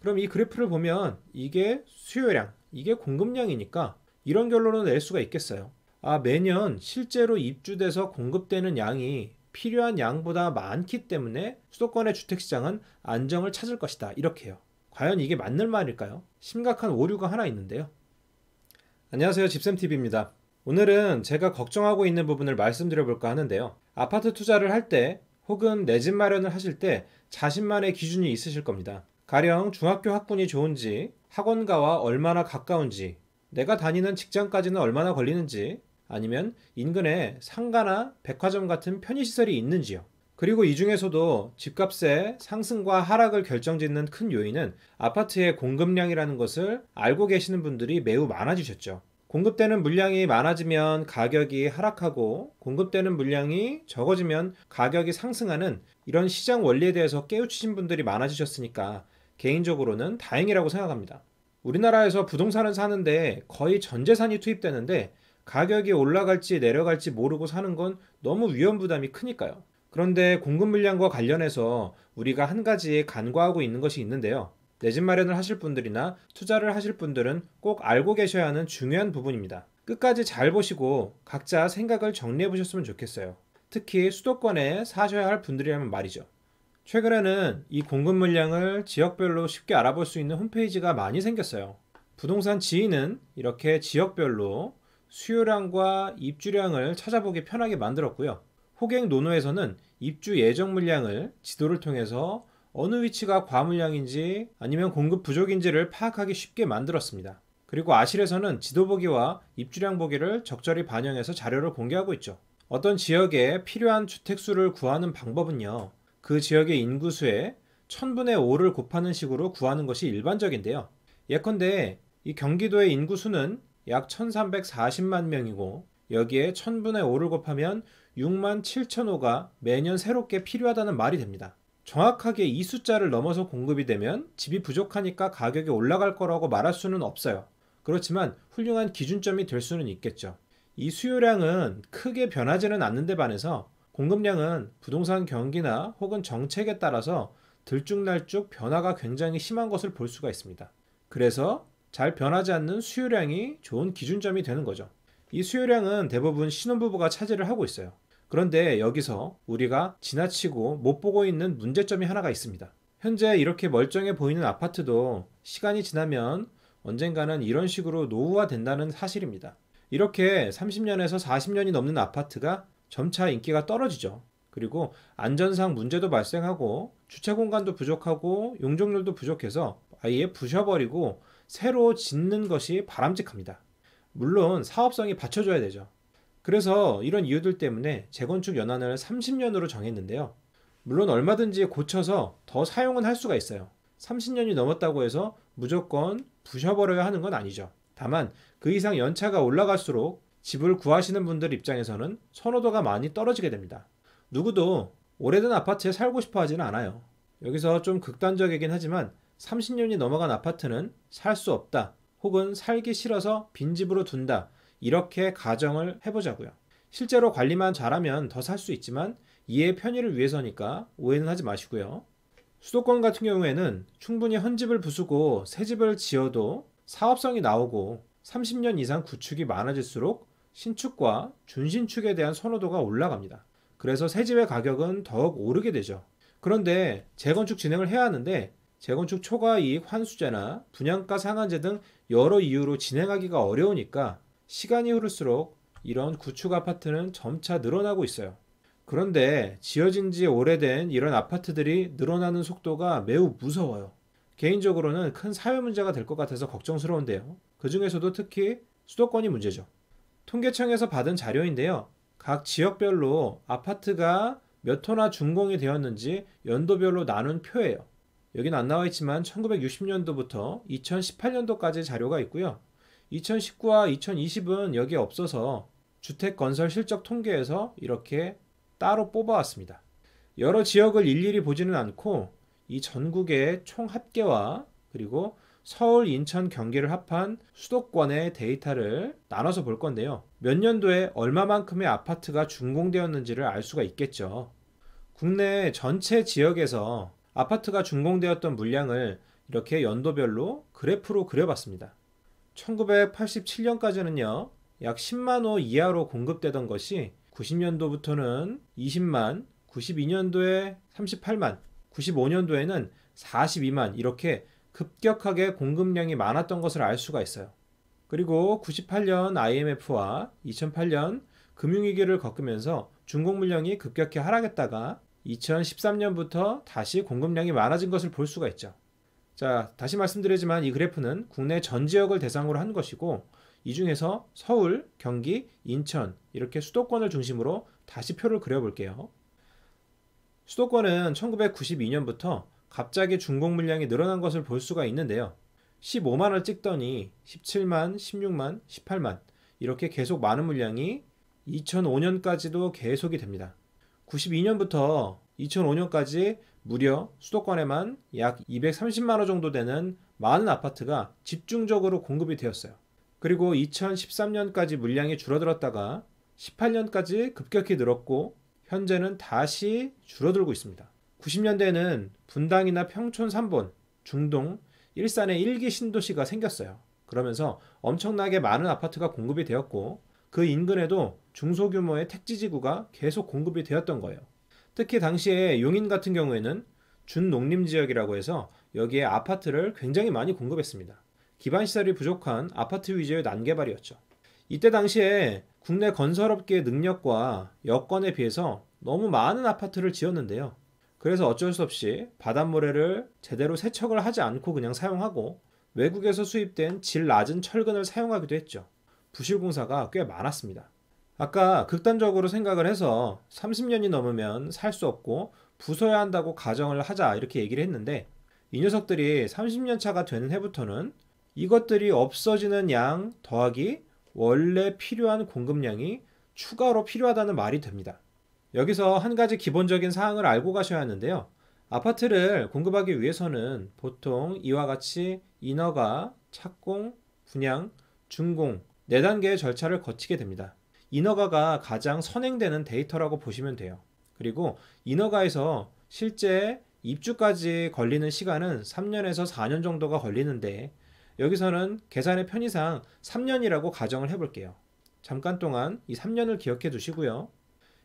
그럼 이 그래프를 보면 이게 수요량, 이게 공급량이니까 이런 결론을 낼 수가 있겠어요. 아, 매년 실제로 입주돼서 공급되는 양이 필요한 양보다 많기 때문에 수도권의 주택시장은 안정을 찾을 것이다. 이렇게요. 과연 이게 맞는 말일까요? 심각한 오류가 하나 있는데요. 안녕하세요. 집샘TV입니다. 오늘은 제가 걱정하고 있는 부분을 말씀드려 볼까 하는데요. 아파트 투자를 할 때 혹은 내 집 마련을 하실 때 자신만의 기준이 있으실 겁니다. 가령 중학교 학군이 좋은지, 학원가와 얼마나 가까운지, 내가 다니는 직장까지는 얼마나 걸리는지, 아니면 인근에 상가나 백화점 같은 편의시설이 있는지요. 그리고 이 중에서도 집값의 상승과 하락을 결정짓는 큰 요인은 아파트의 공급량이라는 것을 알고 계시는 분들이 매우 많아지셨죠. 공급되는 물량이 많아지면 가격이 하락하고 공급되는 물량이 적어지면 가격이 상승하는 이런 시장 원리에 대해서 깨우치신 분들이 많아지셨으니까 개인적으로는 다행이라고 생각합니다. 우리나라에서 부동산을 사는데 거의 전 재산이 투입되는데 가격이 올라갈지 내려갈지 모르고 사는 건 너무 위험 부담이 크니까요. 그런데 공급 물량과 관련해서 우리가 한 가지 간과하고 있는 것이 있는데요. 내 집 마련을 하실 분들이나 투자를 하실 분들은 꼭 알고 계셔야 하는 중요한 부분입니다. 끝까지 잘 보시고 각자 생각을 정리해 보셨으면 좋겠어요. 특히 수도권에 사셔야 할 분들이라면 말이죠. 최근에는 이 공급 물량을 지역별로 쉽게 알아볼 수 있는 홈페이지가 많이 생겼어요. 부동산 지인은 이렇게 지역별로 수요량과 입주량을 찾아보기 편하게 만들었고요. 호갱 노노에서는 입주 예정 물량을 지도를 통해서 어느 위치가 과물량인지 아니면 공급 부족인지를 파악하기 쉽게 만들었습니다. 그리고 아실에서는 지도 보기와 입주량 보기를 적절히 반영해서 자료를 공개하고 있죠. 어떤 지역에 필요한 주택수를 구하는 방법은요. 그 지역의 인구수의 1000분의 5를 곱하는 식으로 구하는 것이 일반적인데요. 예컨대 이 경기도의 인구수는 약 1340만 명이고 여기에 1000분의 5를 곱하면 6만 7천호가 매년 새롭게 필요하다는 말이 됩니다. 정확하게 이 숫자를 넘어서 공급이 되면 집이 부족하니까 가격이 올라갈 거라고 말할 수는 없어요. 그렇지만 훌륭한 기준점이 될 수는 있겠죠. 이 수요량은 크게 변하지는 않는 데 반해서 공급량은 부동산 경기나 혹은 정책에 따라서 들쭉날쭉 변화가 굉장히 심한 것을 볼 수가 있습니다. 그래서 잘 변하지 않는 수요량이 좋은 기준점이 되는 거죠. 이 수요량은 대부분 신혼부부가 차지를 하고 있어요. 그런데 여기서 우리가 지나치고 못 보고 있는 문제점이 하나가 있습니다. 현재 이렇게 멀쩡해 보이는 아파트도 시간이 지나면 언젠가는 이런 식으로 노후화 된다는 사실입니다. 이렇게 30년에서 40년이 넘는 아파트가 점차 인기가 떨어지죠. 그리고 안전상 문제도 발생하고 주차 공간도 부족하고 용적률도 부족해서 아예 부셔버리고 새로 짓는 것이 바람직합니다. 물론 사업성이 받쳐줘야 되죠. 그래서 이런 이유들 때문에 재건축 연한을 30년으로 정했는데요. 물론 얼마든지 고쳐서 더 사용은 할 수가 있어요. 30년이 넘었다고 해서 무조건 부셔버려야 하는 건 아니죠. 다만 그 이상 연차가 올라갈수록 집을 구하시는 분들 입장에서는 선호도가 많이 떨어지게 됩니다. 누구도 오래된 아파트에 살고 싶어 하지는 않아요. 여기서 좀 극단적이긴 하지만 30년이 넘어간 아파트는 살 수 없다. 혹은 살기 싫어서 빈집으로 둔다. 이렇게 가정을 해보자고요. 실제로 관리만 잘하면 더 살 수 있지만 이해 편의를 위해서니까 오해는 하지 마시고요. 수도권 같은 경우에는 충분히 헌집을 부수고 새 집을 지어도 사업성이 나오고 30년 이상 구축이 많아질수록 신축과 준신축에 대한 선호도가 올라갑니다. 그래서 새 집의 가격은 더욱 오르게 되죠. 그런데 재건축 진행을 해야 하는데 재건축 초과 이익 환수제나 분양가 상한제 등 여러 이유로 진행하기가 어려우니까 시간이 흐를수록 이런 구축 아파트는 점차 늘어나고 있어요. 그런데 지어진 지 오래된 이런 아파트들이 늘어나는 속도가 매우 무서워요. 개인적으로는 큰 사회 문제가 될 것 같아서 걱정스러운데요. 그 중에서도 특히 수도권이 문제죠. 통계청에서 받은 자료인데요. 각 지역별로 아파트가 몇 호나 준공이 되었는지 연도별로 나눈 표예요. 여긴 안 나와 있지만 1960년도부터 2018년도까지 자료가 있고요. 2019와 2020은 여기에 없어서 주택 건설 실적 통계에서 이렇게 따로 뽑아왔습니다. 여러 지역을 일일이 보지는 않고 이 전국의 총 합계와 그리고 서울, 인천, 경기를 합한 수도권의 데이터를 나눠서 볼 건데요. 몇 년도에 얼마만큼의 아파트가 준공되었는지를 알 수가 있겠죠. 국내 전체 지역에서 아파트가 준공되었던 물량을 이렇게 연도별로 그래프로 그려봤습니다. 1987년까지는요, 약 10만 호 이하로 공급되던 것이 90년도부터는 20만, 92년도에 38만, 95년도에는 42만 이렇게 급격하게 공급량이 많았던 것을 알 수가 있어요. 그리고 98년 IMF와 2008년 금융위기를 겪으면서 중국 물량이 급격히 하락했다가 2013년부터 다시 공급량이 많아진 것을 볼 수가 있죠. 자, 다시 말씀드리지만 이 그래프는 국내 전 지역을 대상으로 한 것이고 이 중에서 서울, 경기, 인천 이렇게 수도권을 중심으로 다시 표를 그려볼게요. 수도권은 1992년부터 갑자기 중공 물량이 늘어난 것을 볼 수가 있는데요. 15만을 찍더니 17만, 16만, 18만 이렇게 계속 많은 물량이 2005년까지도 계속이 됩니다. 92년부터 2005년까지 무려 수도권에만 약 230만 호 정도 되는 많은 아파트가 집중적으로 공급이 되었어요. 그리고 2013년까지 물량이 줄어들었다가 18년까지 급격히 늘었고 현재는 다시 줄어들고 있습니다. 90년대에는 분당이나 평촌 3본, 중동, 일산의 1기 신도시가 생겼어요. 그러면서 엄청나게 많은 아파트가 공급이 되었고 그 인근에도 중소규모의 택지지구가 계속 공급이 되었던 거예요. 특히 당시에 용인 같은 경우에는 준농림지역이라고 해서 여기에 아파트를 굉장히 많이 공급했습니다. 기반 시설이 부족한 아파트 위주의 난개발이었죠. 이때 당시에 국내 건설업계의 능력과 여건에 비해서 너무 많은 아파트를 지었는데요. 그래서 어쩔 수 없이 바닷모래를 제대로 세척을 하지 않고 그냥 사용하고 외국에서 수입된 질 낮은 철근을 사용하기도 했죠. 부실 공사가 꽤 많았습니다. 아까 극단적으로 생각을 해서 30년이 넘으면 살 수 없고 부숴야 한다고 가정을 하자 이렇게 얘기를 했는데 이 녀석들이 30년 차가 되는 해부터는 이것들이 없어지는 양 더하기 원래 필요한 공급량이 추가로 필요하다는 말이 됩니다. 여기서 한 가지 기본적인 사항을 알고 가셔야 하는데요. 아파트를 공급하기 위해서는 보통 이와 같이 인허가, 착공, 분양, 준공 4단계의 절차를 거치게 됩니다. 인허가가 가장 선행되는 데이터라고 보시면 돼요. 그리고 인허가에서 실제 입주까지 걸리는 시간은 3년에서 4년 정도가 걸리는데 여기서는 계산의 편의상 3년이라고 가정을 해볼게요. 잠깐 동안 이 3년을 기억해 두시고요.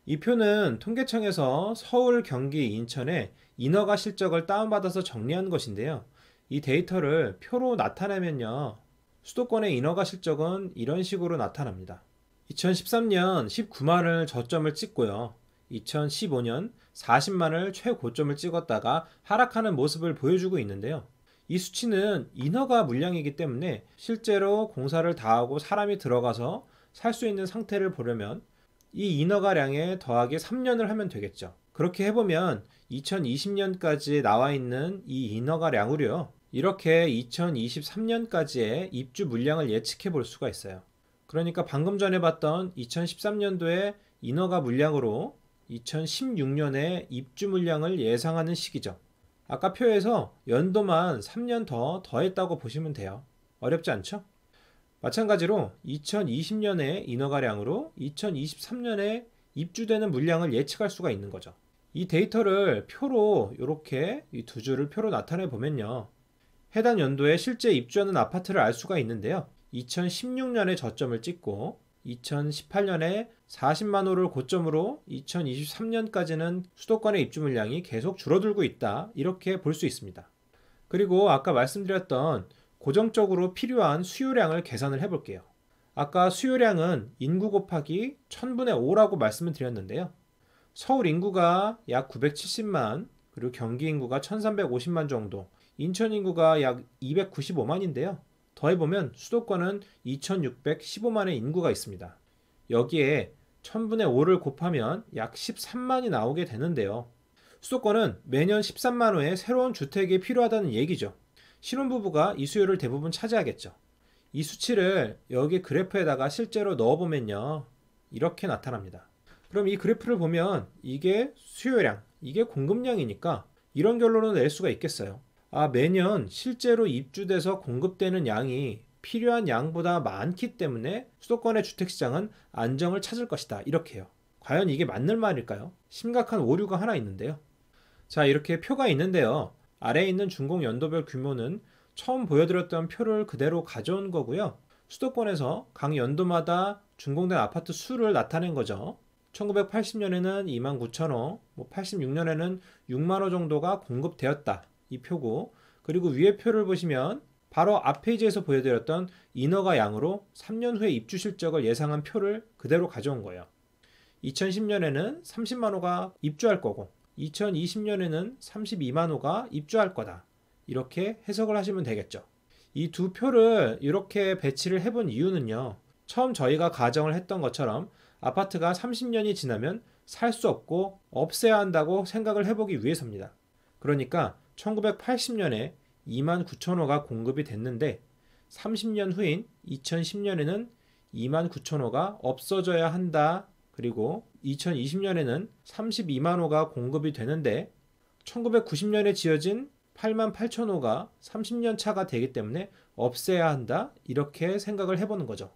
이 표는 통계청에서 서울, 경기, 인천의 인허가 실적을 다운받아서 정리한 것인데요. 이 데이터를 표로 나타내면요. 수도권의 인허가 실적은 이런 식으로 나타납니다. 2013년 19만을 저점을 찍고요. 2015년 40만을 최고점을 찍었다가 하락하는 모습을 보여주고 있는데요. 이 수치는 인허가 물량이기 때문에 실제로 공사를 다하고 사람이 들어가서 살 수 있는 상태를 보려면 이 인허가량에 더하기 3년을 하면 되겠죠. 그렇게 해보면 2020년까지 나와 있는 이 인허가량으로요. 이렇게 2023년까지의 입주 물량을 예측해 볼 수가 있어요. 그러니까 방금 전에 봤던 2013년도의 인허가 물량으로 2016년에 입주 물량을 예상하는 시기죠. 아까 표에서 연도만 3년 더 더했다고 보시면 돼요. 어렵지 않죠? 마찬가지로 2020년에 인허가량으로 2023년에 입주되는 물량을 예측할 수가 있는 거죠. 이 데이터를 표로 이렇게 이 두 줄을 표로 나타내 보면요. 해당 연도에 실제 입주하는 아파트를 알 수가 있는데요. 2016년에 저점을 찍고 2018년에 40만 호를 고점으로 2023년까지는 수도권의 입주 물량이 계속 줄어들고 있다. 이렇게 볼 수 있습니다. 그리고 아까 말씀드렸던 고정적으로 필요한 수요량을 계산을 해 볼게요. 아까 수요량은 인구 곱하기 1000분의 5라고 말씀을 드렸는데요. 서울 인구가 약 970만, 그리고 경기 인구가 1350만 정도, 인천 인구가 약 295만인데요. 더해보면 수도권은 2615만의 인구가 있습니다. 여기에 1000분의 5를 곱하면 약 13만이 나오게 되는데요. 수도권은 매년 13만 호의 새로운 주택이 필요하다는 얘기죠. 신혼부부가 이 수요를 대부분 차지하겠죠. 이 수치를 여기 그래프에다가 실제로 넣어보면요. 이렇게 나타납니다. 그럼 이 그래프를 보면 이게 수요량, 이게 공급량이니까 이런 결론을 낼 수가 있겠어요. 아, 매년 실제로 입주돼서 공급되는 양이 필요한 양보다 많기 때문에 수도권의 주택시장은 안정을 찾을 것이다. 이렇게요. 과연 이게 맞는 말일까요? 심각한 오류가 하나 있는데요. 자, 이렇게 표가 있는데요. 아래에 있는 준공 연도별 규모는 처음 보여드렸던 표를 그대로 가져온 거고요. 수도권에서 각 연도마다 준공된 아파트 수를 나타낸 거죠. 1980년에는 2만 9천 호, 뭐 86년에는 6만 호 정도가 공급되었다. 이 표고 그리고 위에 표를 보시면 바로 앞 페이지에서 보여드렸던 인허가 양으로 3년 후에 입주 실적을 예상한 표를 그대로 가져온 거예요. 2010년에는 30만 호가 입주할 거고 2020년에는 32만 호가 입주할 거다. 이렇게 해석을 하시면 되겠죠. 이 두 표를 이렇게 배치를 해본 이유는요. 처음 저희가 가정을 했던 것처럼 아파트가 30년이 지나면 살 수 없고 없애야 한다고 생각을 해보기 위해서입니다. 그러니까 1980년에 2만 9천 호가 공급이 됐는데 30년 후인 2010년에는 2만 9천 호가 없어져야 한다. 그리고 2020년에는 32만 호가 공급이 되는데 1990년에 지어진 8만 8천 호가 30년 차가 되기 때문에 없애야 한다. 이렇게 생각을 해보는 거죠.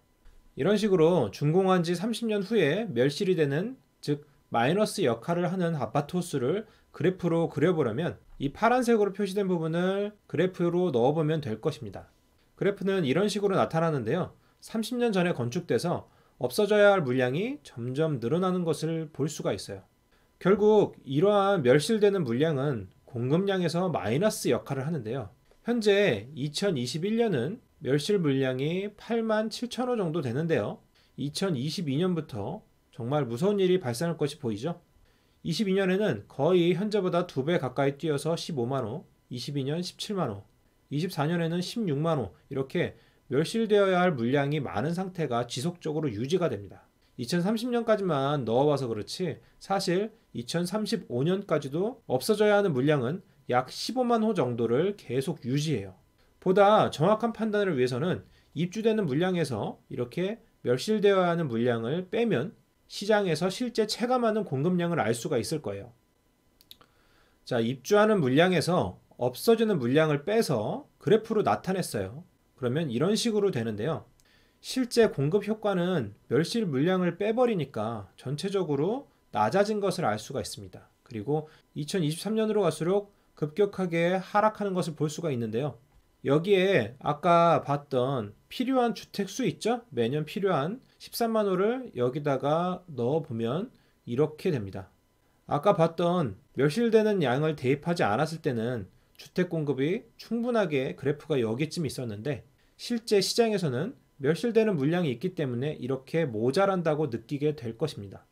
이런 식으로 준공한 지 30년 후에 멸실이 되는 즉 마이너스 역할을 하는 아파트 호수를 그래프로 그려보려면 이 파란색으로 표시된 부분을 그래프로 넣어보면 될 것입니다. 그래프는 이런 식으로 나타나는데요. 30년 전에 건축돼서 없어져야 할 물량이 점점 늘어나는 것을 볼 수가 있어요. 결국 이러한 멸실되는 물량은 공급량에서 마이너스 역할을 하는데요. 현재 2021년은 멸실 물량이 8만 7천 호 정도 되는데요. 2022년부터 정말 무서운 일이 발생할 것이 보이죠. 22년에는 거의 현재보다 두배 가까이 뛰어서 15만 호, 22년 17만 호, 24년에는 16만 호 이렇게 멸실되어야 할 물량이 많은 상태가 지속적으로 유지가 됩니다. 2030년까지만 넣어봐서 그렇지 사실 2035년까지도 없어져야 하는 물량은 약 15만 호 정도를 계속 유지해요. 보다 정확한 판단을 위해서는 입주되는 물량에서 이렇게 멸실되어야 하는 물량을 빼면 시장에서 실제 체감하는 공급량을 알 수가 있을 거예요. 자, 입주하는 물량에서 없어지는 물량을 빼서 그래프로 나타냈어요. 그러면 이런 식으로 되는데요. 실제 공급 효과는 멸실 물량을 빼버리니까 전체적으로 낮아진 것을 알 수가 있습니다. 그리고 2023년으로 갈수록 급격하게 하락하는 것을 볼 수가 있는데요. 여기에 아까 봤던 필요한 주택 수 있죠? 매년 필요한 13만 호를 여기다가 넣어 보면 이렇게 됩니다. 아까 봤던 멸실되는 양을 대입하지 않았을 때는 주택 공급이 충분하게 그래프가 여기쯤 있었는데 실제 시장에서는 멸실되는 물량이 있기 때문에 이렇게 모자란다고 느끼게 될 것입니다.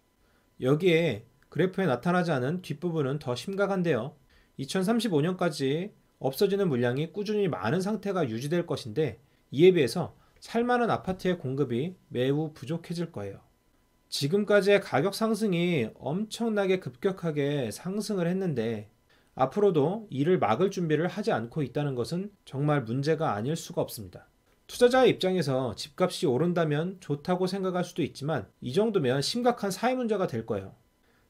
여기에 그래프에 나타나지 않은 뒷부분은 더 심각한데요. 2035년까지 없어지는 물량이 꾸준히 많은 상태가 유지될 것인데 이에 비해서 살만한 아파트의 공급이 매우 부족해질 거예요. 지금까지의 가격 상승이 엄청나게 급격하게 상승을 했는데 앞으로도 이를 막을 준비를 하지 않고 있다는 것은 정말 문제가 아닐 수가 없습니다. 투자자의 입장에서 집값이 오른다면 좋다고 생각할 수도 있지만 이 정도면 심각한 사회 문제가 될 거예요.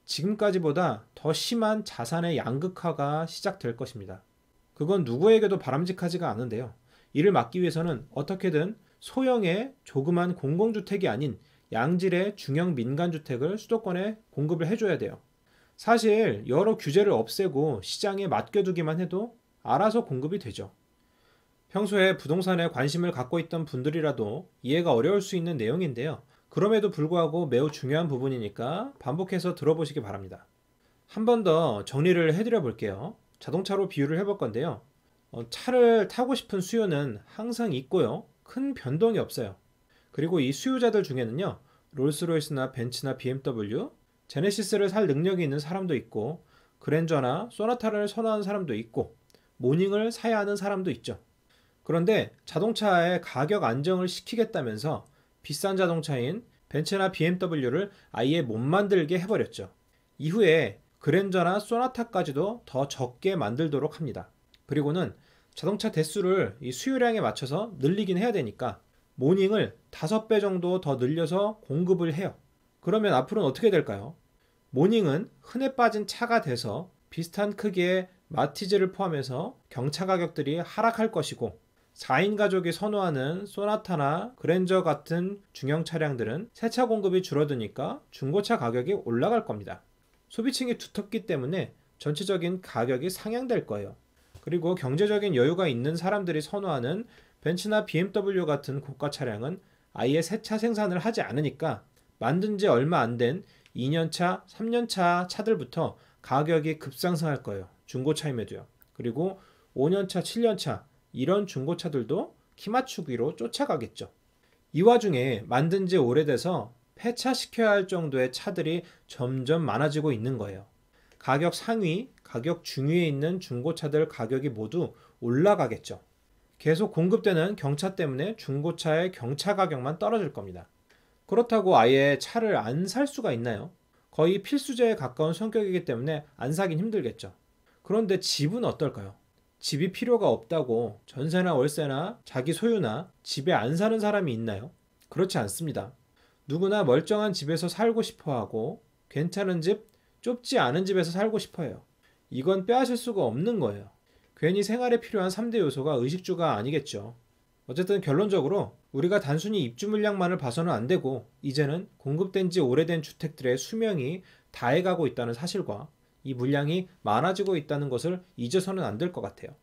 지금까지보다 더 심한 자산의 양극화가 시작될 것입니다. 그건 누구에게도 바람직하지가 않은데요. 이를 막기 위해서는 어떻게든 소형의 조그만 공공주택이 아닌 양질의 중형 민간주택을 수도권에 공급을 해줘야 돼요. 사실 여러 규제를 없애고 시장에 맡겨두기만 해도 알아서 공급이 되죠. 평소에 부동산에 관심을 갖고 있던 분들이라도 이해가 어려울 수 있는 내용인데요. 그럼에도 불구하고 매우 중요한 부분이니까 반복해서 들어보시기 바랍니다. 한 번 더 정리를 해드려 볼게요. 자동차로 비유를 해볼 건데요. 어, 차를 타고 싶은 수요는 항상 있고요. 큰 변동이 없어요. 그리고 이 수요자들 중에는요. 롤스로이스나 벤츠나 BMW, 제네시스를 살 능력이 있는 사람도 있고 그랜저나 소나타를 선호하는 사람도 있고 모닝을 사야 하는 사람도 있죠. 그런데 자동차의 가격 안정을 시키겠다면서 비싼 자동차인 벤츠나 BMW를 아예 못 만들게 해버렸죠. 이후에 그랜저나 소나타까지도 더 적게 만들도록 합니다. 그리고는 자동차 대수를 이 수요량에 맞춰서 늘리긴 해야 되니까 모닝을 5배 정도 더 늘려서 공급을 해요. 그러면 앞으로는 어떻게 될까요? 모닝은 흔해 빠진 차가 돼서 비슷한 크기의 마티즈를 포함해서 경차 가격들이 하락할 것이고 4인 가족이 선호하는 소나타나 그랜저 같은 중형 차량들은 새차 공급이 줄어드니까 중고차 가격이 올라갈 겁니다. 소비층이 두텁기 때문에 전체적인 가격이 상향될 거예요. 그리고 경제적인 여유가 있는 사람들이 선호하는 벤츠나 BMW 같은 고가 차량은 아예 새 차 생산을 하지 않으니까 만든 지 얼마 안 된 2년차, 3년차 차들부터 가격이 급상승할 거예요. 중고차임에도요. 그리고 5년차, 7년차 이런 중고차들도 키 맞추기로 쫓아가겠죠. 이 와중에 만든 지 오래돼서 폐차시켜야 할 정도의 차들이 점점 많아지고 있는 거예요. 가격 상위, 가격 중위에 있는 중고차들 가격이 모두 올라가겠죠. 계속 공급되는 경차 때문에 중고차의 경차 가격만 떨어질 겁니다. 그렇다고 아예 차를 안 살 수가 있나요? 거의 필수제에 가까운 성격이기 때문에 안 사긴 힘들겠죠. 그런데 집은 어떨까요? 집이 필요가 없다고 전세나 월세나 자기 소유나 집에 안 사는 사람이 있나요? 그렇지 않습니다. 누구나 멀쩡한 집에서 살고 싶어 하고 괜찮은 집, 좁지 않은 집에서 살고 싶어 해요. 이건 빼앗을 수가 없는 거예요. 괜히 생활에 필요한 3대 요소가 의식주가 아니겠죠. 어쨌든 결론적으로 우리가 단순히 입주 물량만을 봐서는 안 되고 이제는 공급된 지 오래된 주택들의 수명이 다해가고 있다는 사실과 이 물량이 많아지고 있다는 것을 잊어서는 안 될 것 같아요.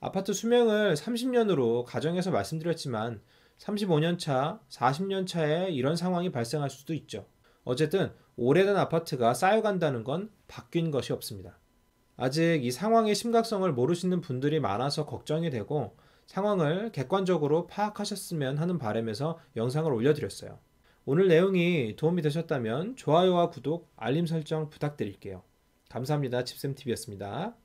아파트 수명을 30년으로 가정해서 말씀드렸지만 35년 차, 40년 차에 이런 상황이 발생할 수도 있죠. 어쨌든 오래된 아파트가 쌓여간다는 건 바뀐 것이 없습니다. 아직 이 상황의 심각성을 모르시는 분들이 많아서 걱정이 되고 상황을 객관적으로 파악하셨으면 하는 바람에서 영상을 올려드렸어요. 오늘 내용이 도움이 되셨다면 좋아요와 구독, 알림 설정 부탁드릴게요. 감사합니다. 집샘TV였습니다.